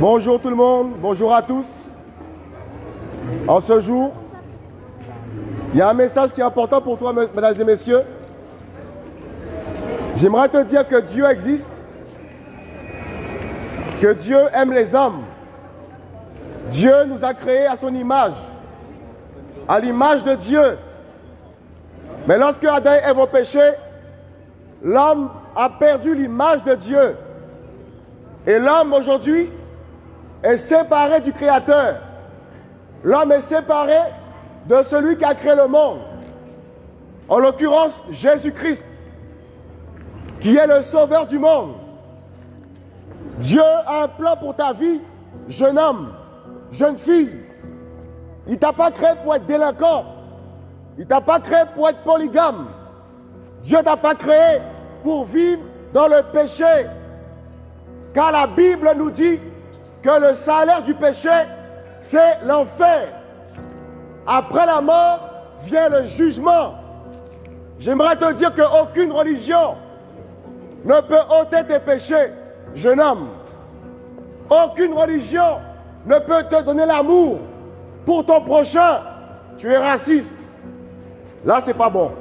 Bonjour tout le monde, bonjour à tous. En ce jour, il y a un message qui est important pour toi, mesdames et messieurs. J'aimerais te dire que Dieu existe, que Dieu aime les hommes. Dieu nous a créés à son image, à l'image de Dieu. Mais lorsque Adam et Ève ont péché, l'homme a perdu l'image de Dieu. Et l'homme aujourd'hui est séparé du Créateur. L'homme est séparé de celui qui a créé le monde. En l'occurrence, Jésus-Christ, qui est le sauveur du monde. Dieu a un plan pour ta vie, jeune homme, jeune fille. Il t'a pas créé pour être délinquant. Il t'a pas créé pour être polygame. Dieu t'a pas créé pour vivre dans le péché. Car la Bible nous dit que le salaire du péché, c'est l'enfer. Après la mort vient le jugement. J'aimerais te dire qu'aucune religion ne peut ôter tes péchés, jeune homme. Aucune religion ne peut te donner l'amour pour ton prochain. Tu es raciste. Là, c'est pas bon.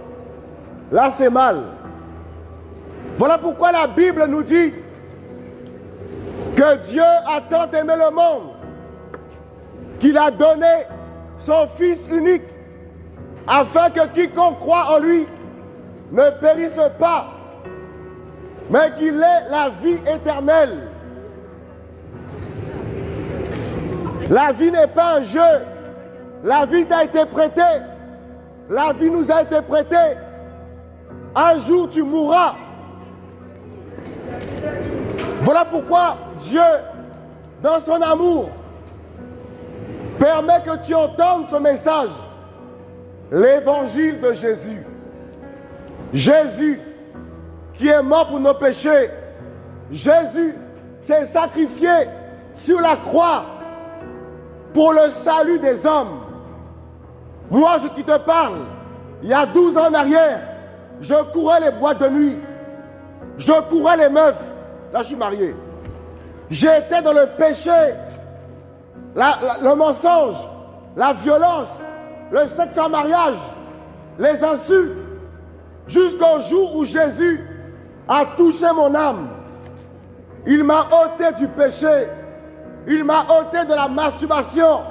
Là, c'est mal. Voilà pourquoi la Bible nous dit que Dieu a tant aimé le monde qu'il a donné son Fils unique afin que quiconque croit en lui ne périsse pas, mais qu'il ait la vie éternelle. La vie n'est pas un jeu. La vie t'a été prêtée. La vie nous a été prêtée. Un jour tu mourras. Voilà pourquoi Dieu, dans son amour, permet que tu entendes ce message, l'évangile de Jésus. Jésus qui est mort pour nos péchés. Jésus s'est sacrifié sur la croix pour le salut des hommes. Moi, je qui te parle, il y a 12 ans en arrière, je courais les boîtes de nuit. Je courais les meufs. Là, je suis marié. J'étais dans le péché, le mensonge, la violence, le sexe en mariage, les insultes, jusqu'au jour où Jésus a touché mon âme. Il m'a ôté du péché. Il m'a ôté de la masturbation,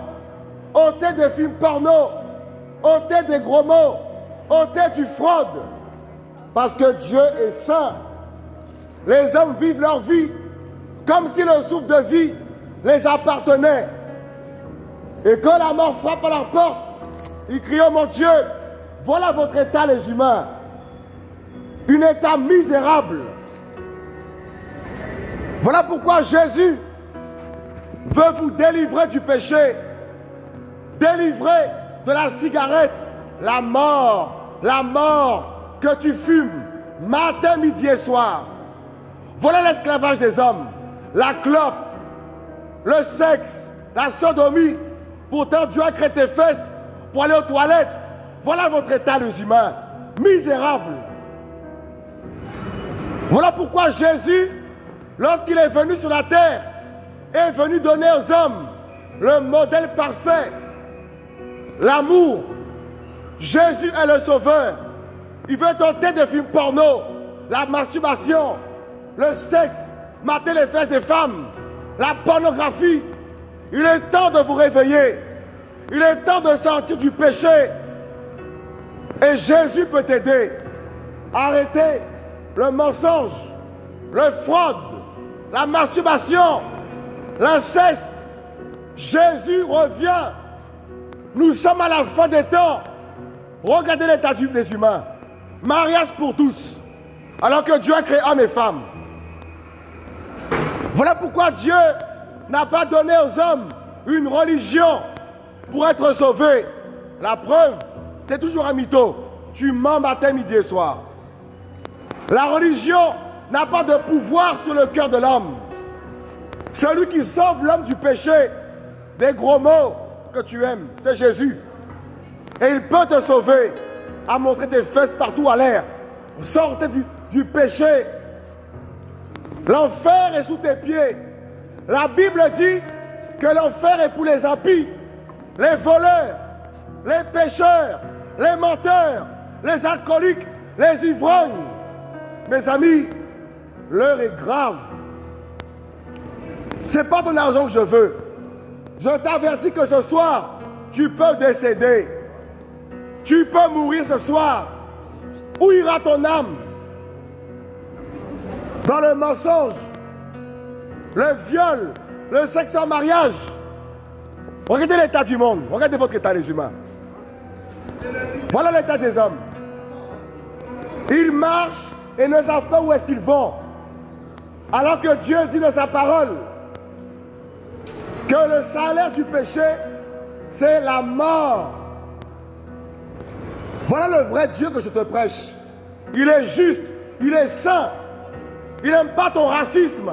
ôté des films porno, ôté des gros mots, ôté du fraude. Parce que Dieu est saint. Les hommes vivent leur vie comme si le souffle de vie les appartenait. Et quand la mort frappe à leur porte, ils crient, oh mon Dieu, voilà votre état les humains. Un état misérable. Voilà pourquoi Jésus veut vous délivrer du péché, délivrer de la cigarette, la mort, la mort que tu fumes matin, midi et soir. Voilà l'esclavage des hommes, la clope, le sexe, la sodomie. Pourtant, Dieu a créé tes fesses pour aller aux toilettes. Voilà votre état, les humains, misérable. Voilà pourquoi Jésus, lorsqu'il est venu sur la terre, est venu donner aux hommes le modèle parfait, l'amour. Jésus est le sauveur. Il veut tenter des films porno, la masturbation, le sexe, mater les fesses des femmes, la pornographie. Il est temps de vous réveiller. Il est temps de sortir du péché. Et Jésus peut t'aider. Arrêtez le mensonge, le fraude, la masturbation, l'inceste. Jésus revient. Nous sommes à la fin des temps. Regardez l'état des humains. Mariage pour tous. Alors que Dieu a créé hommes et femmes. Voilà pourquoi Dieu n'a pas donné aux hommes une religion pour être sauvés. La preuve, tu toujours un mytho. Tu mens matin, midi et soir. La religion n'a pas de pouvoir sur le cœur de l'homme. Celui qui sauve l'homme du péché, des gros mots que tu aimes, c'est Jésus. Et il peut te sauver à montrer tes fesses partout à l'air. Sortez du péché. L'enfer est sous tes pieds. La Bible dit que l'enfer est pour les impies, les voleurs, les pécheurs, les menteurs, les alcooliques, les ivrognes. Mes amis, l'heure est grave. Ce n'est pas ton argent que je veux. Je t'avertis que ce soir, tu peux décéder. Tu peux mourir ce soir. Où ira ton âme? Dans le mensonge, le viol, le sexe en mariage. Regardez l'état du monde. Regardez votre état, les humains. Voilà l'état des hommes. Ils marchent et ne savent pas où est-ce qu'ils vont. Alors que Dieu dit dans sa parole que le salaire du péché, c'est la mort. Voilà le vrai Dieu que je te prêche. Il est juste, il est saint. Il n'aime pas ton racisme.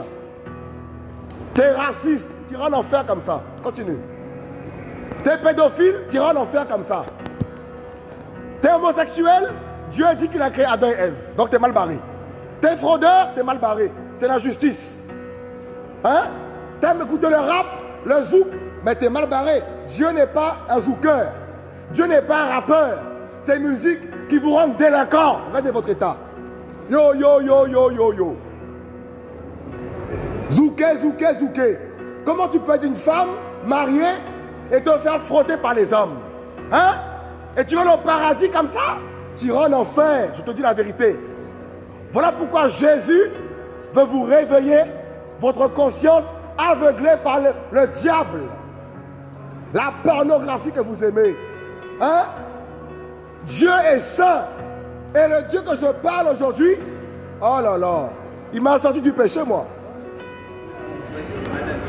Tu es raciste, tu iras en enfer comme ça. Continue. Tu es pédophile, tu iras en enfer comme ça. Tu es homosexuel, Dieu dit qu'il a créé Adam et Ève. Donc tu es mal barré. Tu es fraudeur, tu es mal barré. C'est la justice. Hein? aimes écouter le rap, le zouk, mais tu es mal barré. Dieu n'est pas un zouker. Dieu n'est pas un rappeur. C'est musique qui vous rend délinquant. Regardez votre état. Yo, yo, yo, yo, yo, yo. Zouké, zouké, zouké. Comment tu peux être une femme mariée et te faire frotter par les hommes Hein? Et tu vas au paradis comme ça? Tu iras en enfer, je te dis la vérité. Voilà pourquoi Jésus veut vous réveiller votre conscience aveuglée par le, le diable. La pornographie que vous aimez. Hein? Dieu est saint. Et le Dieu que je parle aujourd'hui, oh là là, il m'a sorti du péché, moi.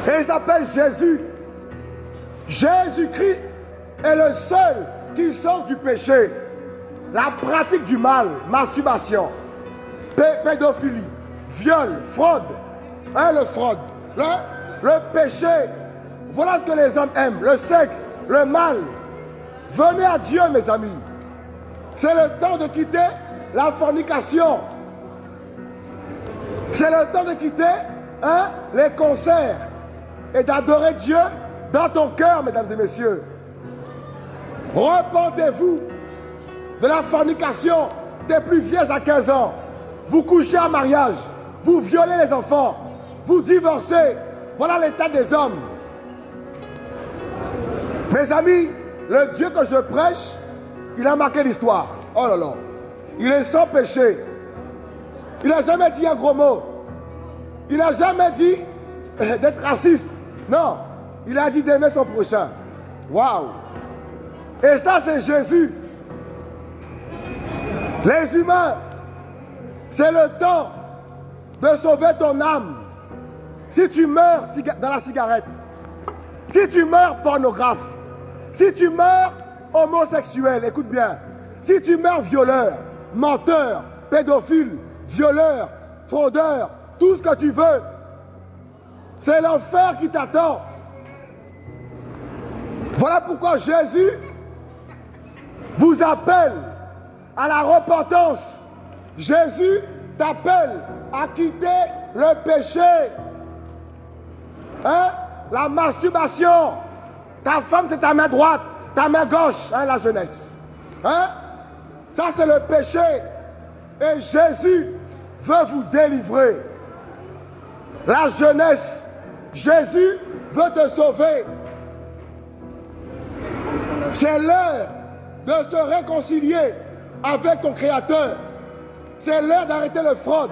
Et il s'appelle Jésus. Jésus-Christ est le seul qui sort du péché. La pratique du mal, masturbation, pédophilie, viol, fraude. Hein, le fraude. Le, le péché. Voilà ce que les hommes aiment. Le sexe, le mal. Venez à Dieu, mes amis. C'est le temps de quitter la fornication. C'est le temps de quitter hein, les concerts et d'adorer Dieu dans ton cœur, mesdames et messieurs. Repentez-vous de la fornication des plus vieilles à 15 ans. Vous couchez en mariage, vous violez les enfants, vous divorcez. Voilà l'état des hommes. Mes amis, le Dieu que je prêche, il a marqué l'histoire. Oh là là. Il est sans péché. Il n'a jamais dit un gros mot. Il n'a jamais dit d'être raciste. Non, il a dit d'aimer son prochain. Waouh! Et ça, c'est Jésus. Les humains, c'est le temps de sauver ton âme. Si tu meurs dans la cigarette, si tu meurs pornographe, si tu meurs homosexuel, écoute bien, si tu meurs violeur, menteur, pédophile, violeur, fraudeur, tout ce que tu veux, c'est l'enfer qui t'attend. Voilà pourquoi Jésus vous appelle à la repentance. Jésus t'appelle à quitter le péché. Hein? La masturbation. Ta femme, c'est ta main droite, ta main gauche, hein, la jeunesse. Hein? Ça, c'est le péché. Et Jésus veut vous délivrer. La jeunesse Jésus veut te sauver. C'est l'heure de se réconcilier avec ton Créateur. C'est l'heure d'arrêter le fraude.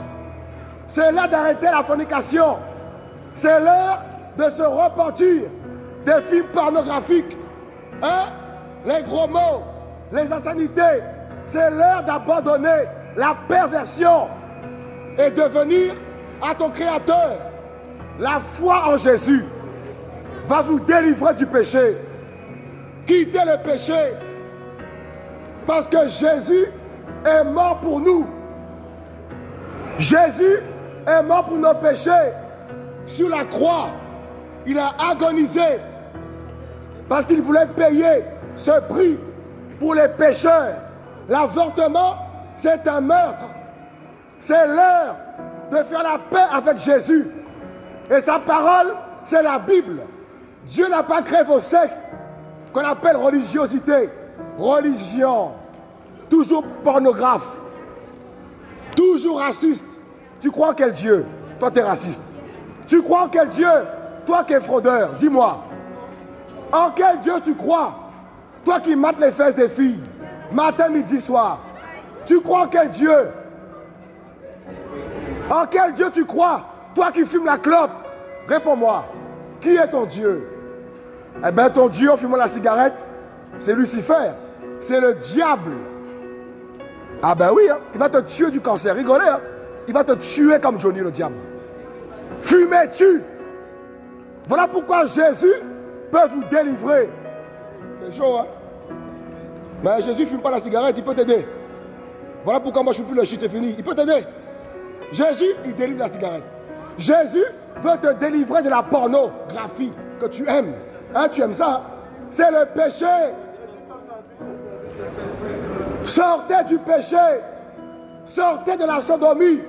C'est l'heure d'arrêter la fornication. C'est l'heure de se repentir des films pornographiques. Hein? Les gros mots, les insanités. C'est l'heure d'abandonner la perversion et de venir à ton Créateur. La foi en Jésus va vous délivrer du péché. Quittez le péché. Parce que Jésus est mort pour nous. Jésus est mort pour nos péchés. Sur la croix, il a agonisé. Parce qu'il voulait payer ce prix pour les pécheurs. L'avortement, c'est un meurtre. C'est l'heure de faire la paix avec Jésus. Et sa parole c'est la Bible. Dieu n'a pas créé vos sectes qu'on appelle religiosité. Religion. Toujours pornographe. Toujours raciste. Tu crois en quel Dieu? Toi, tu es raciste. Tu crois en quel Dieu? Toi qui es fraudeur, dis-moi. En quel Dieu tu crois? Toi qui mates les fesses des filles, matin, midi, soir. Tu crois en quel Dieu? En quel Dieu tu crois? Toi qui fumes la clope, réponds-moi. Qui est ton Dieu? Eh bien, ton Dieu en fumant la cigarette, c'est Lucifer. C'est le diable. Ah ben oui, hein. il va te tuer du cancer. Rigolez, hein. il va te tuer comme Johnny le diable. Fumer, tue. Voilà pourquoi Jésus peut vous délivrer. C'est chaud, hein Mais Jésus ne fume pas la cigarette, il peut t'aider. Voilà pourquoi moi je ne fume plus le shit, c'est fini. Il peut t'aider. Jésus, il délivre la cigarette. Jésus veut te délivrer de la pornographie que tu aimes. Hein, tu aimes ça? C'est le péché. Sortez du péché. Sortez de la sodomie.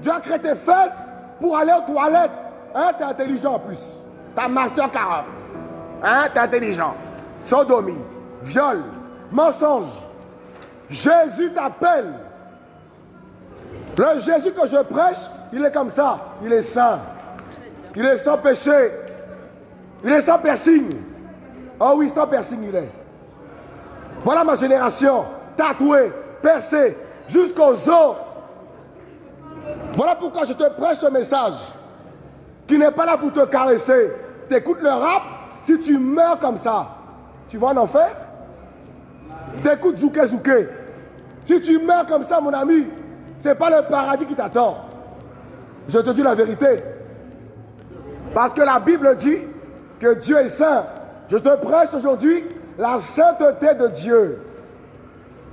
Dieu a créé tes fesses pour aller aux toilettes. Hein, t'es intelligent en plus. T'as master 40. Hein, t'es intelligent. Sodomie, viol, mensonge. Jésus t'appelle. Le Jésus que je prêche, il est comme ça. Il est saint. Il est sans péché. Il est sans piercing. Oh oui, sans piercing il est. Voilà ma génération. Tatouée, percée, jusqu'aux os. Voilà pourquoi je te prêche ce message. Qui n'est pas là pour te caresser. Tu écoutes le rap. Si tu meurs comme ça, tu vas en enfer. T'écoutes Zouké Zouké. Si tu meurs comme ça, mon ami, ce n'est pas le paradis qui t'attend. Je te dis la vérité. Parce que la Bible dit que Dieu est saint. Je te prêche aujourd'hui la sainteté de Dieu.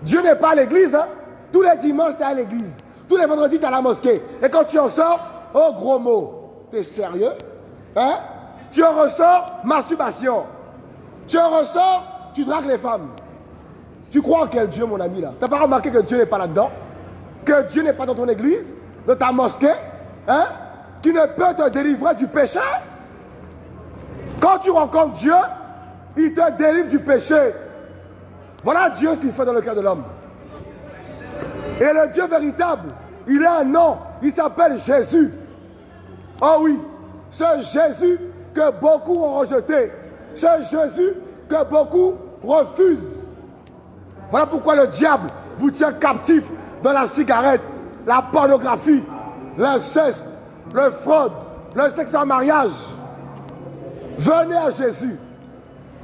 Dieu n'est pas à l'église. Hein. Tous les dimanches, tu es à l'église. Tous les vendredis, tu es à la mosquée. Et quand tu en sors, oh gros mot, tu es sérieux hein? Tu en ressors, masturbation. Tu en ressors, tu dragues les femmes. Tu crois en quel Dieu, mon ami, là? Tu n'as pas remarqué que Dieu n'est pas là-dedans? Que Dieu n'est pas dans ton église, dans ta mosquée? Hein? Qui ne peut te délivrer du péché? Quand tu rencontres Dieu, il te délivre du péché. Voilà Dieu ce qu'il fait dans le cœur de l'homme. Et le Dieu véritable, il a un nom. Il s'appelle Jésus. Oh oui, ce Jésus que beaucoup ont rejeté. Ce Jésus que beaucoup refusent. Voilà pourquoi le diable vous tient captif dans la cigarette, la pornographie, l'inceste, le fraude, le sexe en mariage. Venez à Jésus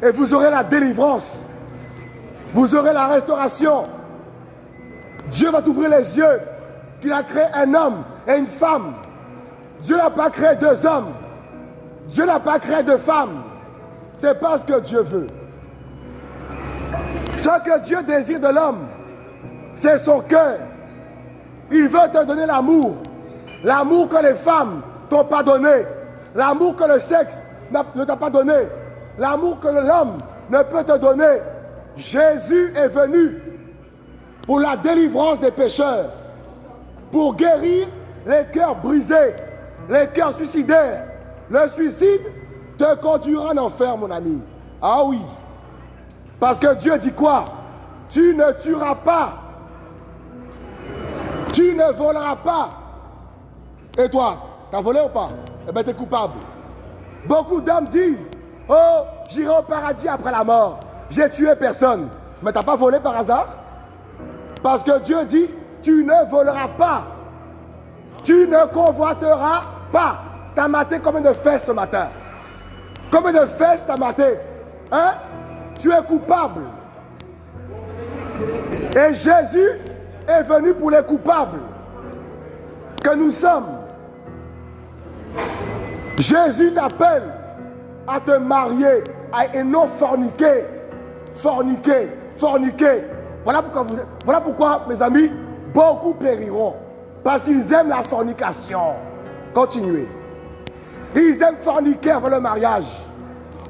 et vous aurez la délivrance. Vous aurez la restauration. Dieu va t'ouvrir les yeux qu'il a créé un homme et une femme. Dieu n'a pas créé deux hommes. Dieu n'a pas créé deux femmes. C'est pas ce que Dieu veut. Ce que Dieu désire de l'homme, c'est son cœur. Il veut te donner l'amour. L'amour que les femmes t'ont pas donné. L'amour que le sexe ne t'a pas donné. L'amour que l'homme ne peut te donner. Jésus est venu pour la délivrance des pécheurs, pour guérir les cœurs brisés, les cœurs suicidaires. Le suicide te conduira en enfer, mon ami. Ah oui. Parce que Dieu dit quoi? Tu ne tueras pas. Tu ne voleras pas. Et toi, t'as volé ou pas? Eh bien, tu es coupable. Beaucoup d'hommes disent Oh, j'irai au paradis après la mort. J'ai tué personne. Mais t'as pas volé par hasard? Parce que Dieu dit Tu ne voleras pas. Tu ne convoiteras pas. T'as maté combien de fesses ce matin Combien de fesses t'as maté Hein? Tu es coupable. Et Jésus est venu pour les coupables que nous sommes. Jésus t'appelle à te marier et non forniquer. Forniquer, forniquer. Voilà pourquoi, voilà pourquoi, mes amis, beaucoup périront. Parce qu'ils aiment la fornication. Continuez. Ils aiment forniquer avant le mariage.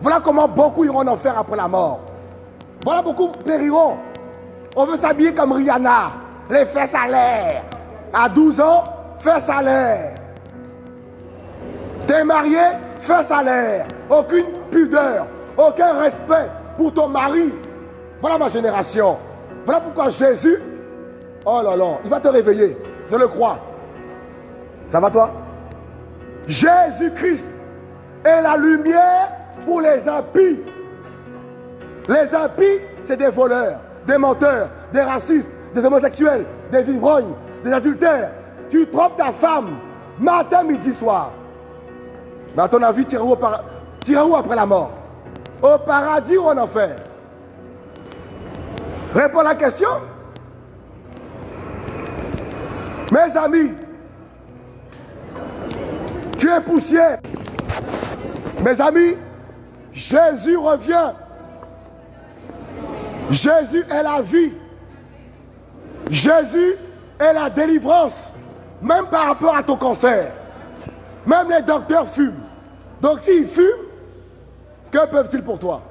Voilà comment beaucoup iront en enfer après la mort. Voilà beaucoup périront. On veut s'habiller comme Rihanna, les fesses à l'air. À 12 ans, fesses à. T'es marié, feu salaire, aucune pudeur, aucun respect pour ton mari. Voilà ma génération. Voilà pourquoi Jésus, oh là là, il va te réveiller. Je le crois. Ça va toi? Jésus-Christ est la lumière pour les impies. Les impies, c'est des voleurs, des menteurs, des racistes, des homosexuels, des vivrognes, des adultères. Tu trompes ta femme matin, midi, soir. Mais à ton avis, tu iras où, après la mort? Au paradis ou en enfer? Réponds à la question. Mes amis, tu es poussière. Mes amis, Jésus revient. Jésus est la vie. Jésus est la délivrance. Même par rapport à ton cancer. Même les docteurs fument. Donc s'ils fument, que peuvent-ils pour toi?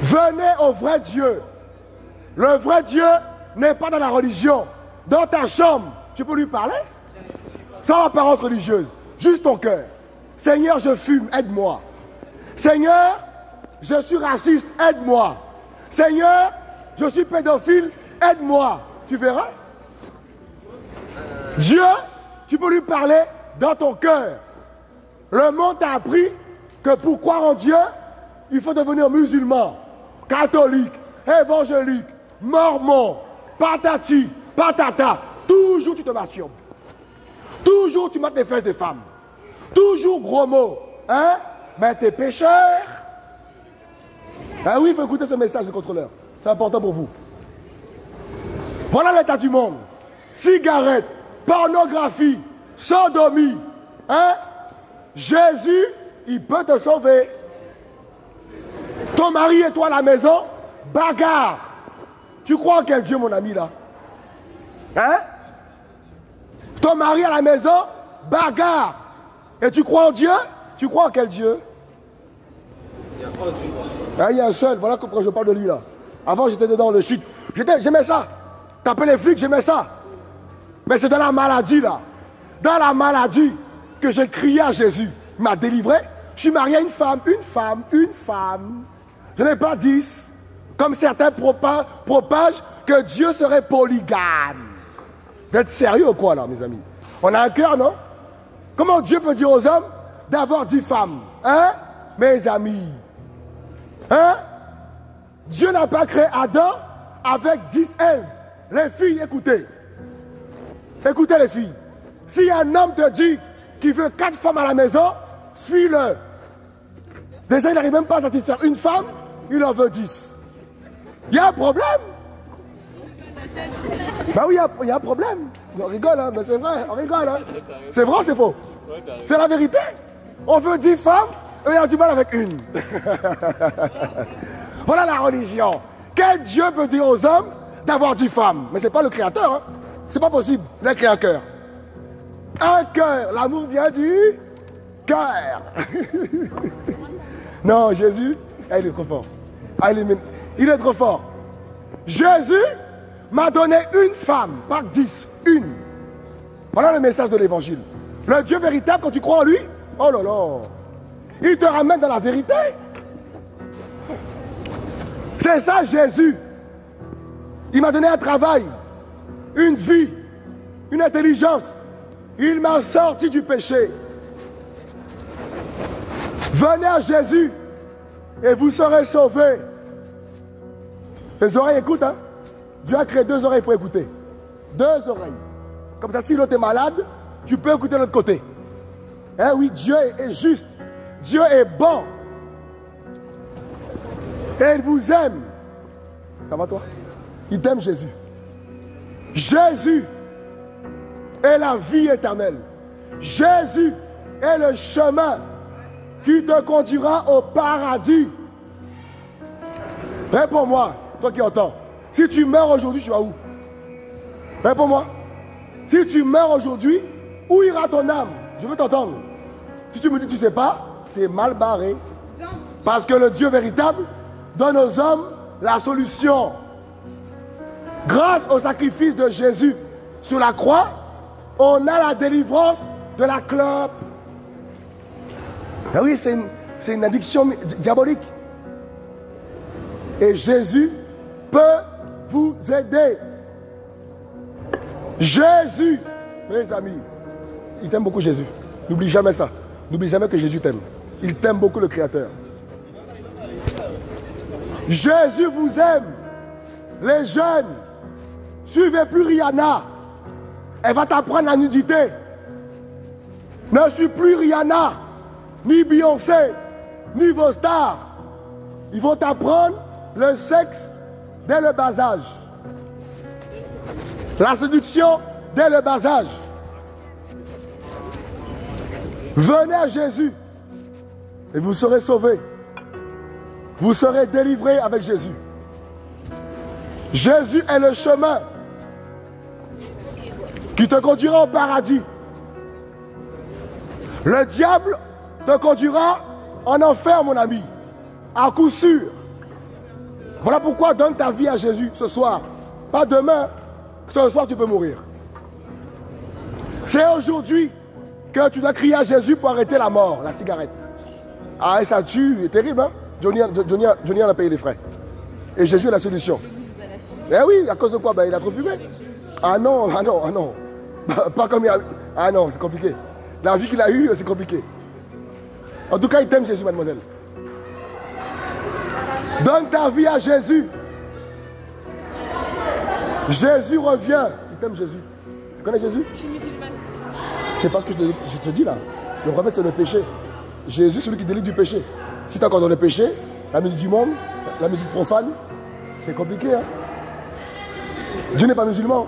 Venez au vrai Dieu. Le vrai Dieu n'est pas dans la religion. Dans ta chambre, tu peux lui parler? Sans apparence religieuse. Juste ton cœur. Seigneur, je fume, aide-moi. Seigneur, je suis raciste, aide-moi. Seigneur, je suis pédophile, aide-moi. Tu verras? Dieu, tu peux lui parler dans ton cœur. Le monde t'a appris que pour croire en Dieu, il faut devenir musulman, catholique, évangélique, mormon, patati, patata. Toujours tu te masturbes. Toujours tu mates les fesses des femmes. Toujours gros mots. Hein? Mais t'es pécheur. Ah oui, il faut écouter ce message du contrôleur. C'est important pour vous. Voilà l'état du monde. Cigarette, pornographie, sodomie. Hein? Jésus, il peut te sauver. Ton mari et toi à la maison, bagarre. Tu crois en quel Dieu, mon ami, là? Hein? Ton mari à la maison, bagarre. Et tu crois en Dieu? Tu crois en quel Dieu? Ah, il y a un seul, voilà pourquoi je parle de lui là. Avant j'étais dedans le chute. J'aimais ça. Taper les flics, j'aimais ça. Mais c'est dans la maladie là. Dans la maladie que j'ai crié à Jésus. Il m'a délivré. Je suis marié à une femme, une femme, une femme. Je n'ai pas dix. Comme certains propagent que Dieu serait polygame. Vous êtes sérieux ou quoi là, mes amis? On a un cœur, non? Comment Dieu peut dire aux hommes d'avoir dix femmes? Hein? Mes amis. Hein? Dieu n'a pas créé Adam avec dix Èves. Les filles, écoutez. Écoutez les filles. Si un homme te dit qu'il veut quatre femmes à la maison, fuis-le. Déjà, il n'arrive même pas à satisfaire une femme, il en veut dix. Il y a un problème. Ben oui, il y, a un problème. On rigole, hein, mais c'est vrai, on rigole. Hein. C'est vrai ou c'est faux? C'est la vérité. On veut dix femmes et on a du mal avec une. voilà la religion. Quel Dieu peut dire aux hommes d'avoir dix femmes? Mais ce n'est pas le créateur. Hein. C'est pas possible. Il a créé un cœur. L'amour vient du cœur. non, Jésus, ah, il est trop fort. Ah, il est trop fort. Jésus m'a donné une femme, pas dix, une. Voilà le message de l'évangile. Le Dieu véritable, quand tu crois en lui, oh là là, il te ramène dans la vérité. C'est ça Jésus. Il m'a donné un travail, une vie, une intelligence. Il m'a sorti du péché. Venez à Jésus et vous serez sauvés. Les oreilles écoutent, hein? Dieu a créé deux oreilles pour écouter. Deux oreilles. Comme ça, si l'autre est malade, tu peux écouter de l'autre côté. Eh oui, Dieu est juste. Dieu est bon. Et il vous aime. Ça va toi? Il t'aime Jésus. Jésus est la vie éternelle. Jésus est le chemin qui te conduira au paradis. Réponds-moi, toi qui entends. Si tu meurs aujourd'hui, tu vas où? Réponds-moi. Si tu meurs aujourd'hui, où ira ton âme? Je veux t'entendre. Si tu me dis tu ne sais pas, tu es mal barré. Parce que le Dieu véritable donne aux hommes la solution. Grâce au sacrifice de Jésus sur la croix, on a la délivrance de la clope. Ah oui, c'est une, une addiction diabolique. Et Jésus peut vous aider. Jésus, mes amis, il t'aime beaucoup Jésus. N'oublie jamais ça. N'oublie jamais que Jésus t'aime. Il t'aime beaucoup le Créateur. Jésus vous aime. Les jeunes, suivez plus Rihanna. Elle va t'apprendre la nudité. Ne suis plus Rihanna, ni Beyoncé, ni vos stars. Ils vont t'apprendre le sexe dès le bas âge. La séduction dès le bas âge. Venez à Jésus et vous serez sauvés. Vous serez délivrés avec Jésus. Jésus est le chemin qui te conduira au paradis. Le diable te conduira en enfer, mon ami, à coup sûr. Voilà pourquoi donne ta vie à Jésus ce soir. Pas demain, ce soir tu peux mourir. C'est aujourd'hui que tu dois crier à Jésus pour arrêter la mort, la cigarette. Ah, et ça tue, c'est terrible, hein? Johnny, Johnny, a payé les frais. Et Jésus est la solution. Eh oui, à cause de quoi? Ben, Il a trop fumé. Ah non, ah non, ah non. Pas comme il a... Ah non, c'est compliqué. La vie qu'il a eue, c'est compliqué. En tout cas, il t'aime Jésus, mademoiselle. Donne ta vie à Jésus. Jésus revient. Il t'aime Jésus. Tu connais Jésus? Je suis musulmane. C'est parce que je te, dis là. Le problème, c'est le péché. Jésus, celui qui délivre du péché. Si tu es encore dans le péché, la musique du monde, la musique profane, c'est compliqué. Hein? Dieu n'est pas musulman.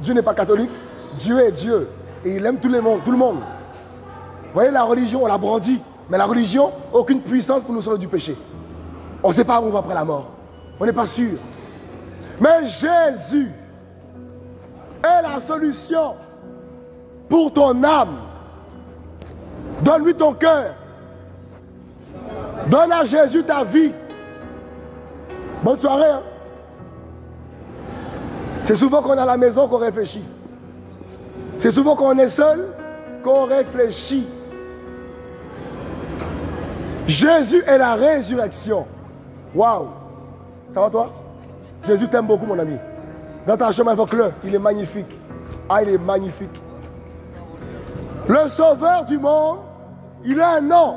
Dieu n'est pas catholique. Dieu est Dieu. Et il aime tout le monde. Tout le monde. Vous voyez, la religion, on la brandit. Mais la religion, aucune puissance pour nous sauver du péché. On ne sait pas où on va après la mort. On n'est pas sûr. Mais Jésus est la solution pour ton âme. Donne-lui ton cœur. Donne à Jésus ta vie. Bonne soirée. Hein. C'est souvent qu'on est à la maison qu'on réfléchit. C'est souvent qu'on est seul qu'on réfléchit. Jésus est la résurrection. Waouh Ça va toi? Jésus t'aime beaucoup mon ami. Dans ta chemin, invoque-le. Il est magnifique. Ah, il est magnifique. Le sauveur du monde, il a un nom.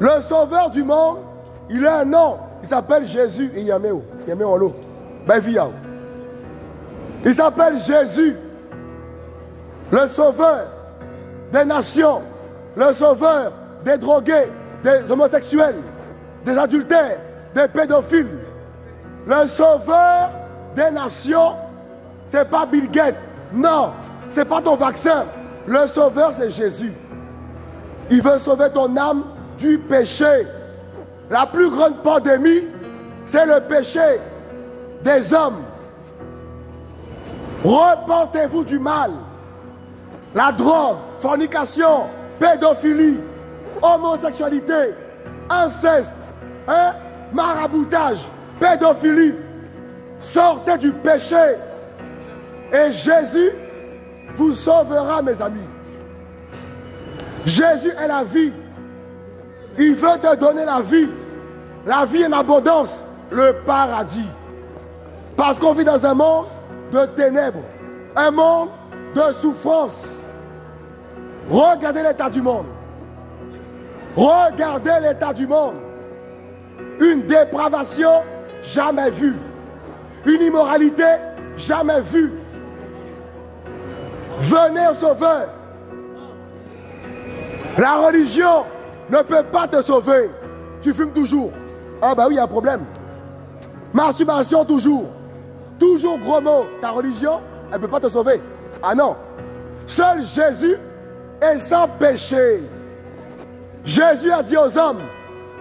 Le sauveur du monde, il a un nom. Il s'appelle Jésus et Yameo. Yameo l'eau. Ben, il s'appelle Jésus, le sauveur des nations, le sauveur des drogués, des homosexuels, des adultères, des pédophiles. Le sauveur des nations, ce n'est pas Bill Gates. Non, ce n'est pas ton vaccin. Le sauveur, c'est Jésus. Il veut sauver ton âme du péché. La plus grande pandémie, c'est le péché des hommes. Repentez-vous du mal. La drogue, fornication, pédophilie, homosexualité, inceste, hein, maraboutage, pédophilie. Sortez du péché. Et Jésus vous sauvera, mes amis. Jésus est la vie. Il veut te donner la vie. La vie en abondance, le paradis. Parce qu'on vit dans un monde de ténèbres, un monde de souffrance. Regardez l'état du monde. Regardez l'état du monde. Une dépravation jamais vue. Une immoralité jamais vue. Venez au Sauveur. La religion ne peut pas te sauver. Tu fumes toujours. Ah bah oui, il y a un problème. Masturbation toujours. Toujours gros mots. Ta religion, elle ne peut pas te sauver. Ah non. Seul Jésus est sans péché. Jésus a dit aux hommes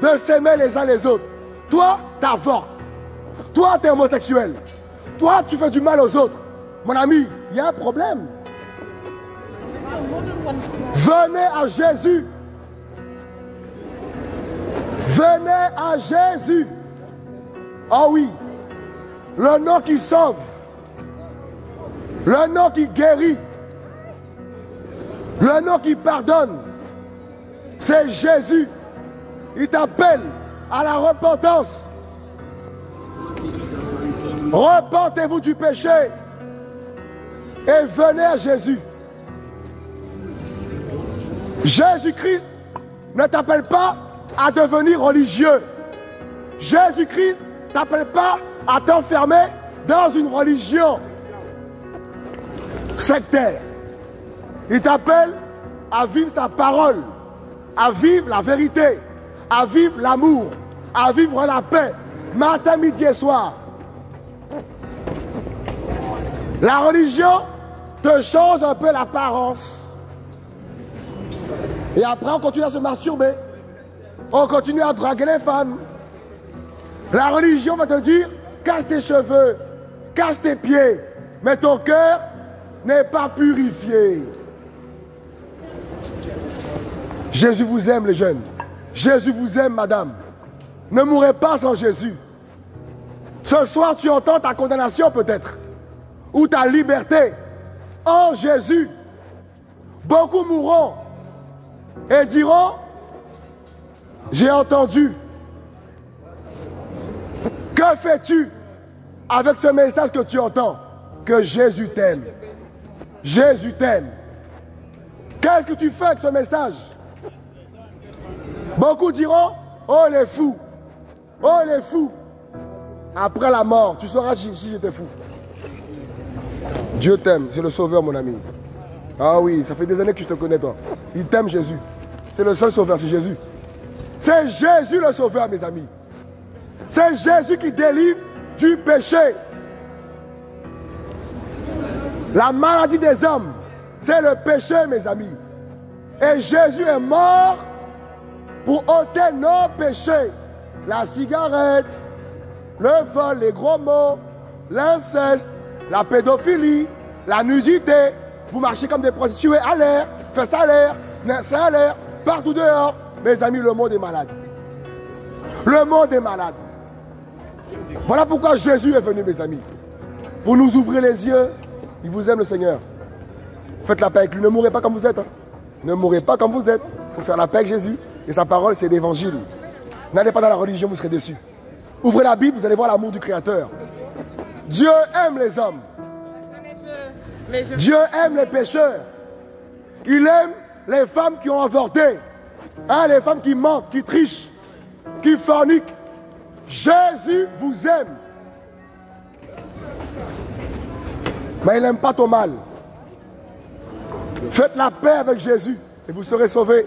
de s'aimer les uns les autres. Toi, t'avortes. Toi, tu es homosexuel. Toi, tu fais du mal aux autres. Mon ami, il y a un problème. Venez à Jésus. Venez à Jésus. Ah oui, le nom qui sauve. Le nom qui guérit. Le nom qui pardonne. C'est Jésus. Il t'appelle à la repentance. Repentez-vous du péché et venez à Jésus. Jésus-Christ ne t'appelle pas à devenir religieux. Jésus-Christ ne t'appelle pas à t'enfermer dans une religion sectaire. Il t'appelle à vivre sa parole, à vivre la vérité, à vivre l'amour, à vivre la paix, matin, midi et soir. La religion te change un peu l'apparence. Et après, on continue à se masturber. On continue à draguer les femmes. La religion va te dire, cache tes cheveux, cache tes pieds, mais ton cœur n'est pas purifié. Jésus vous aime, les jeunes. Jésus vous aime, madame. Ne mourrez pas sans Jésus. Ce soir, tu entends ta condamnation peut-être, ou ta liberté en Jésus. Beaucoup mourront et diront, j'ai entendu. Que fais-tu? Avec ce message que tu entends Que Jésus t'aime. Jésus t'aime. Qu'est-ce que tu fais avec ce message? Beaucoup diront, oh les fous, oh les fous. Après la mort, tu sauras si j'étais fou. Dieu t'aime, c'est le sauveur mon ami. Ah oui, ça fait des années que je te connais toi. Il t'aime Jésus. C'est le seul sauveur, c'est Jésus. C'est Jésus le sauveur, mes amis. C'est Jésus qui délivre du péché. La maladie des hommes, c'est le péché, mes amis. Et Jésus est mort pour ôter nos péchés. La cigarette, le vol, les gros mots, l'inceste, la pédophilie, la nudité. Vous marchez comme des prostituées à l'air, faites à l'air, ça à l'air, partout dehors. Mes amis, le monde est malade. Le monde est malade. Voilà pourquoi Jésus est venu, mes amis. Pour nous ouvrir les yeux. Il vous aime, le Seigneur. Faites la paix avec lui. Ne mourrez pas comme vous êtes. Hein. Ne mourrez pas comme vous êtes. Il faut faire la paix avec Jésus. Et sa parole, c'est l'évangile. N'allez pas dans la religion, vous serez déçus. Ouvrez la Bible, vous allez voir l'amour du Créateur. Dieu aime les hommes. Dieu aime les pécheurs. Il aime les femmes qui ont avorté. Hein, les femmes qui mentent, qui trichent, qui forniquent. Jésus vous aime. Mais il n'aime pas ton mal. Faites la paix avec Jésus et vous serez sauvés.